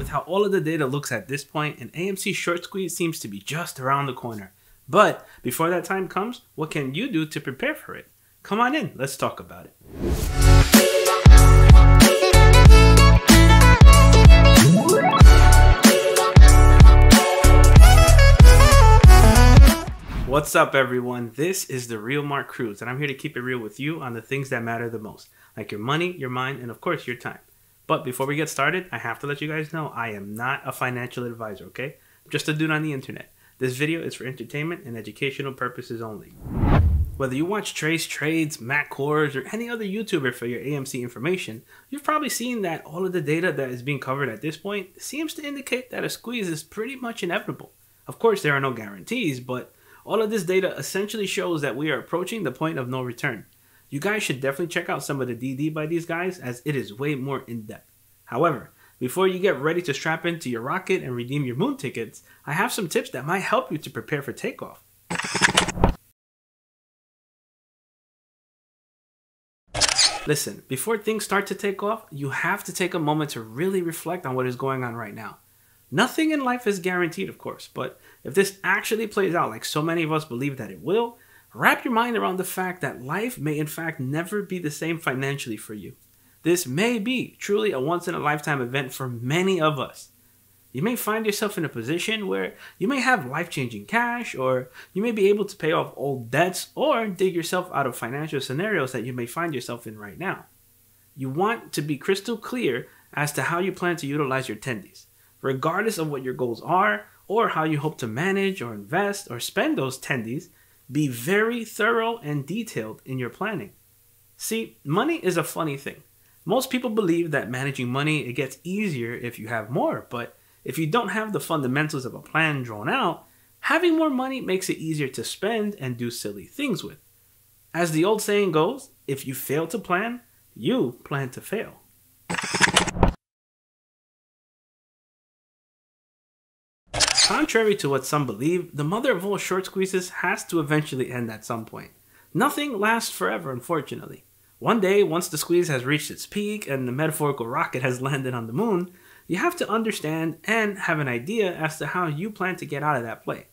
With how all of the data looks at this point, an AMC short squeeze seems to be just around the corner. But before that time comes, what can you do to prepare for it? Come on in, let's talk about it. What's up, everyone? This is the Real Mark Cruz, and I'm here to keep it real with you on the things that matter the most, like your money, your mind, and of course, your time. But before we get started, I have to let you guys know I am not a financial advisor, okay? I'm just a dude on the internet. This video is for entertainment and educational purposes only. Whether you watch Trey's Trades, Matt Kohrs, or any other YouTuber for your AMC information, you've probably seen that all of the data that is being covered at this point seems to indicate that a squeeze is pretty much inevitable. Of course, there are no guarantees, but all of this data essentially shows that we are approaching the point of no return. You guys should definitely check out some of the DD by these guys as it is way more in depth. However, before you get ready to strap into your rocket and redeem your moon tickets, I have some tips that might help you to prepare for takeoff. Listen, before things start to take off, you have to take a moment to really reflect on what is going on right now. Nothing in life is guaranteed, of course, but if this actually plays out like so many of us believe that it will, wrap your mind around the fact that life may in fact never be the same financially for you. This may be truly a once in a lifetime event for many of us. You may find yourself in a position where you may have life changing cash, or you may be able to pay off old debts, or dig yourself out of financial scenarios that you may find yourself in right now. You want to be crystal clear as to how you plan to utilize your tendies, regardless of what your goals are or how you hope to manage or invest or spend those tendies. Be very thorough and detailed in your planning. See, money is a funny thing. Most people believe that managing money it gets easier if you have more, but if you don't have the fundamentals of a plan drawn out, having more money makes it easier to spend and do silly things with. As the old saying goes, if you fail to plan, you plan to fail. Contrary to what some believe, the mother of all short squeezes has to eventually end at some point. Nothing lasts forever, unfortunately. One day, once the squeeze has reached its peak and the metaphorical rocket has landed on the moon, you have to understand and have an idea as to how you plan to get out of that play.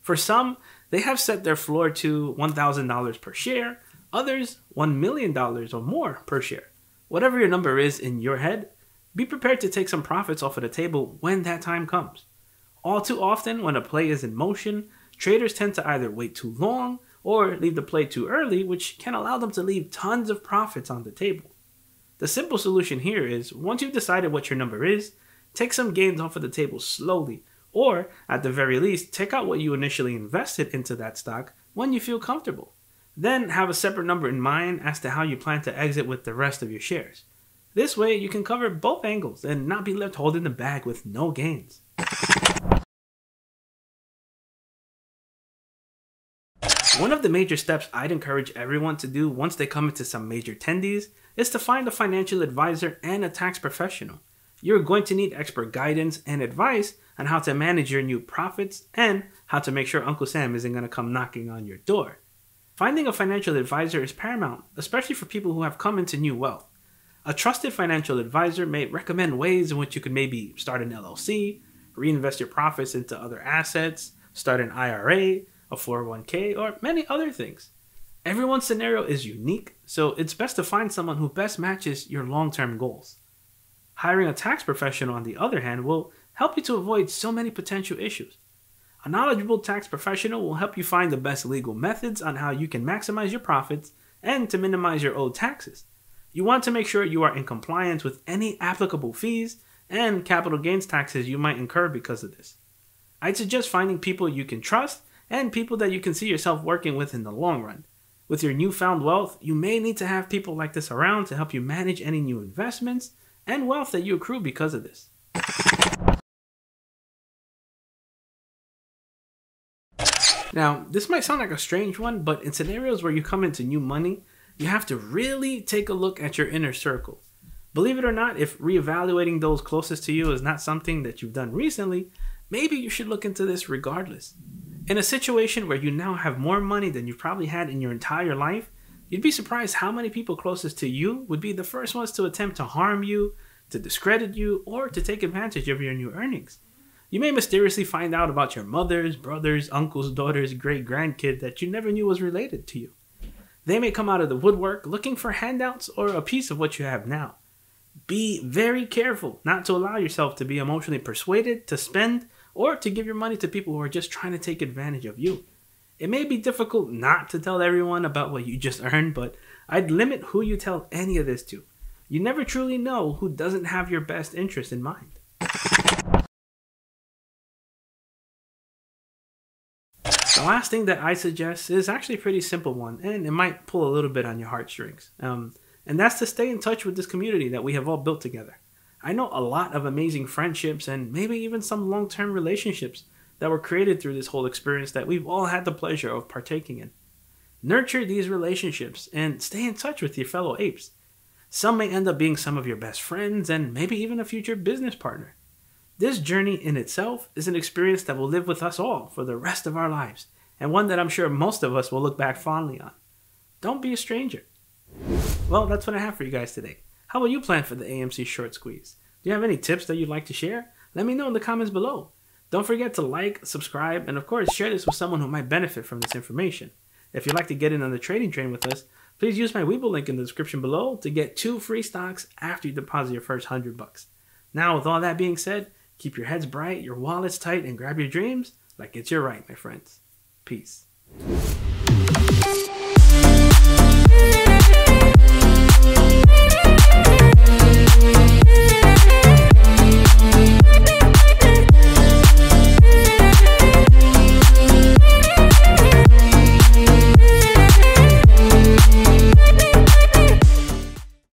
For some, they have set their floor to $1,000 per share, others, $1 million or more per share. Whatever your number is in your head, be prepared to take some profits off of the table when that time comes. All too often, when a play is in motion, traders tend to either wait too long or leave the play too early, which can allow them to leave tons of profits on the table. The simple solution here is once you've decided what your number is, take some gains off of the table slowly, or at the very least, take out what you initially invested into that stock when you feel comfortable. Then have a separate number in mind as to how you plan to exit with the rest of your shares. This way, you can cover both angles and not be left holding the bag with no gains. One of the major steps I'd encourage everyone to do once they come into some major tendies is to find a financial advisor and a tax professional. You're going to need expert guidance and advice on how to manage your new profits and how to make sure Uncle Sam isn't going to come knocking on your door. Finding a financial advisor is paramount, especially for people who have come into new wealth. A trusted financial advisor may recommend ways in which you could maybe start an LLC, reinvest your profits into other assets, start an IRA, a 401k, or many other things. Everyone's scenario is unique, so it's best to find someone who best matches your long term goals. Hiring a tax professional, on the other hand, will help you to avoid so many potential issues. A knowledgeable tax professional will help you find the best legal methods on how you can maximize your profits and to minimize your owed taxes. You want to make sure you are in compliance with any applicable fees and capital gains taxes you might incur because of this. I'd suggest finding people you can trust and people that you can see yourself working with in the long run. With your newfound wealth, you may need to have people like this around to help you manage any new investments and wealth that you accrue because of this. Now, this might sound like a strange one, but in scenarios where you come into new money, you have to really take a look at your inner circle. Believe it or not, if reevaluating those closest to you is not something that you've done recently, maybe you should look into this regardless. In a situation where you now have more money than you've probably had in your entire life, you'd be surprised how many people closest to you would be the first ones to attempt to harm you, to discredit you, or to take advantage of your new earnings. You may mysteriously find out about your mother's, brother's, uncle's, daughter's, great grandkid that you never knew was related to you. They may come out of the woodwork looking for handouts or a piece of what you have now. Be very careful not to allow yourself to be emotionally persuaded to spend or to give your money to people who are just trying to take advantage of you. It may be difficult not to tell everyone about what you just earned, but I'd limit who you tell any of this to. You never truly know who doesn't have your best interest in mind. Last thing that I suggest is actually a pretty simple one, and it might pull a little bit on your heartstrings. Um, and that's to stay in touch with this community that we have all built together. I know a lot of amazing friendships and maybe even some long term relationships that were created through this whole experience that we've all had the pleasure of partaking in. Nurture these relationships and stay in touch with your fellow apes. Some may end up being some of your best friends and maybe even a future business partner. This journey in itself is an experience that will live with us all for the rest of our lives, and one that I'm sure most of us will look back fondly on. Don't be a stranger. Well, that's what I have for you guys today. How will you plan for the AMC short squeeze? Do you have any tips that you'd like to share? Let me know in the comments below. Don't forget to like, subscribe, and of course, share this with someone who might benefit from this information. If you'd like to get in on the trading train with us, please use my Webull link in the description below to get two free stocks after you deposit your first 100 bucks. Now, with all that being said, keep your heads bright, your wallets tight, and grab your dreams like it's your right, my friends. Peace.